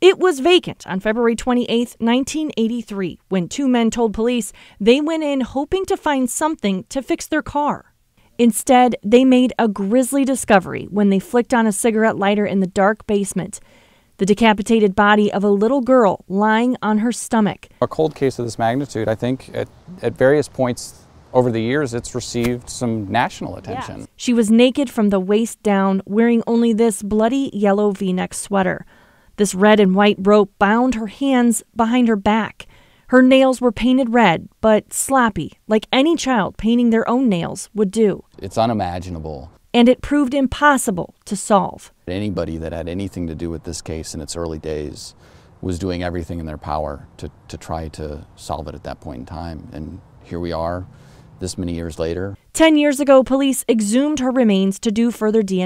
It was vacant on February 28, 1983, when two men told police they went in hoping to find something to fix their car. Instead, they made a grisly discovery when they flicked on a cigarette lighter in the dark basement the decapitated body of a little girl lying on her stomach. A cold case of this magnitude, I think, at, at various points over the years, it's received some national attention. Yes. She was naked from the waist down, wearing only this bloody yellow v neck sweater. This red and white rope bound her hands behind her back. Her nails were painted red, but sloppy, like any child painting their own nails would do. It's unimaginable. And it proved impossible to solve. Anybody that had anything to do with this case in its early days was doing everything in their power to, to try to solve it at that point in time. And here we are, this many years later. Ten years ago, police exhumed her remains to do further DNA